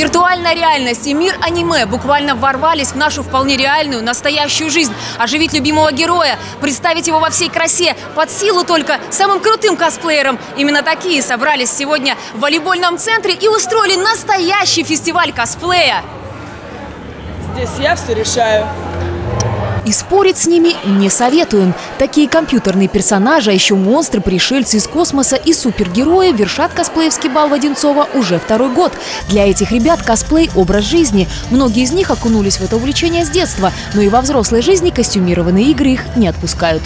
Виртуальная реальность и мир аниме буквально ворвались в нашу вполне реальную, настоящую жизнь. Оживить любимого героя, представить его во всей красе, под силу только самым крутым косплеерам. Именно такие собрались сегодня в волейбольном центре и устроили настоящий фестиваль косплея. Здесь я все решаю. И спорить с ними не советуем. Такие компьютерные персонажи, а еще монстры, пришельцы из космоса и супергерои вершат косплеевский бал Воденцова уже второй год. Для этих ребят косплей – образ жизни. Многие из них окунулись в это увлечение с детства, но и во взрослой жизни костюмированные игры их не отпускают.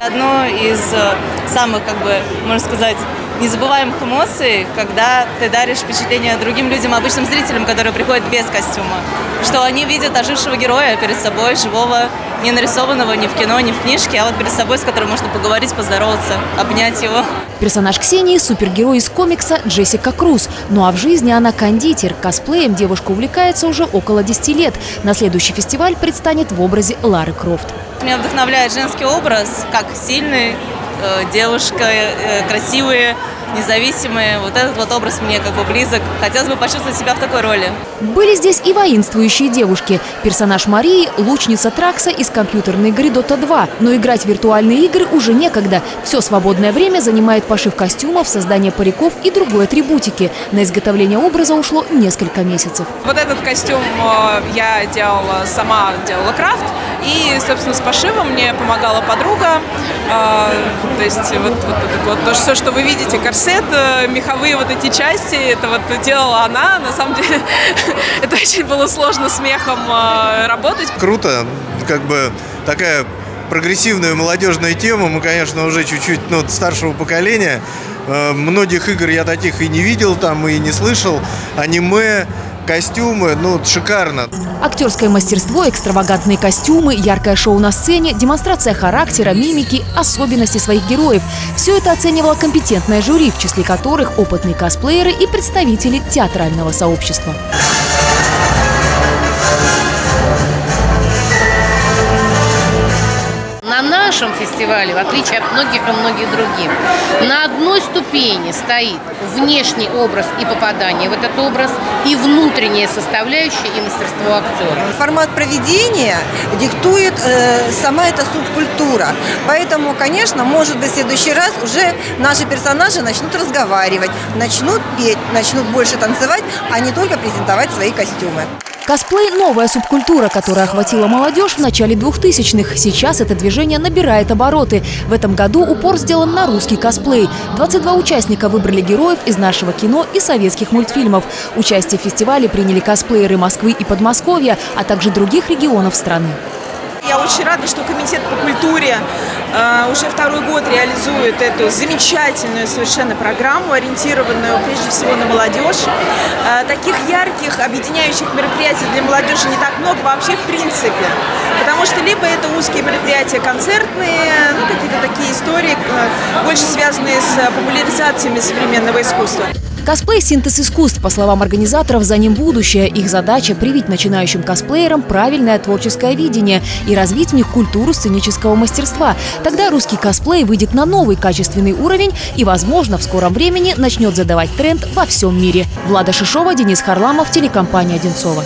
Одно из э, самых, как бы, можно сказать, незабываемых эмоций, когда ты даришь впечатление другим людям, обычным зрителям, которые приходят без костюма. Что они видят ожившего героя перед собой, живого, не нарисованного ни в кино, ни в книжке, а вот перед собой, с которым можно поговорить, поздороваться, обнять его. Персонаж Ксении – супергерой из комикса Джессика Круз. Ну а в жизни она кондитер. Косплеем девушка увлекается уже около 10 лет. На следующий фестиваль предстанет в образе Лары Крофт. Меня вдохновляет женский образ, как сильный, э, девушка, э, красивые, независимые. Вот этот вот образ мне как бы близок. Хотелось бы почувствовать себя в такой роли. Были здесь и воинствующие девушки. Персонаж Марии – лучница Тракса из компьютерной игры Dota 2. Но играть в виртуальные игры уже некогда. Все свободное время занимает пошив костюмов, создание париков и другой атрибутики. На изготовление образа ушло несколько месяцев. Вот этот костюм э, я делала сама, делала крафт. И, собственно, с пошивом мне помогала подруга. Э, то есть вот, вот, вот, вот то, все, что вы видите, корсет, э, меховые вот эти части, это вот делала она. На самом деле это очень было сложно смехом э, работать. Круто, как бы такая прогрессивная молодежная тема. Мы, конечно, уже чуть-чуть ну, старшего поколения. Э, многих игр я таких и не видел там, и не слышал. Аниме, костюмы, ну, шикарно. Актерское мастерство, экстравагантные костюмы, яркое шоу на сцене, демонстрация характера, мимики, особенности своих героев. Все это оценивало компетентное жюри, в числе которых опытные косплееры и представители театрального сообщества. Нашем фестивале, в отличие от многих и многих других, на одной ступени стоит внешний образ и попадание в этот образ, и внутренняя составляющая и мастерство актера. Формат проведения диктует э, сама эта субкультура. Поэтому, конечно, может быть, в следующий раз уже наши персонажи начнут разговаривать, начнут петь, начнут больше танцевать, а не только презентовать свои костюмы. Косплей – новая субкультура, которая охватила молодежь в начале 2000-х. Сейчас это движение набирает обороты. В этом году упор сделан на русский косплей. 22 участника выбрали героев из нашего кино и советских мультфильмов. Участие в фестивале приняли косплееры Москвы и Подмосковья, а также других регионов страны. Очень рада, что Комитет по культуре э, уже второй год реализует эту замечательную совершенно программу, ориентированную прежде всего на молодежь. Э, таких ярких, объединяющих мероприятий для молодежи не так много вообще в принципе. Потому что либо это узкие мероприятия концертные, ну какие-то такие истории, э, больше связанные с популяризациями современного искусства. Косплей – синтез искусств. По словам организаторов, за ним будущее. Их задача – привить начинающим косплеерам правильное творческое видение и развить в них культуру сценического мастерства. Тогда русский косплей выйдет на новый качественный уровень и, возможно, в скором времени начнет задавать тренд во всем мире. Влада Шишова, Денис Харламов, телекомпания «Одинцова».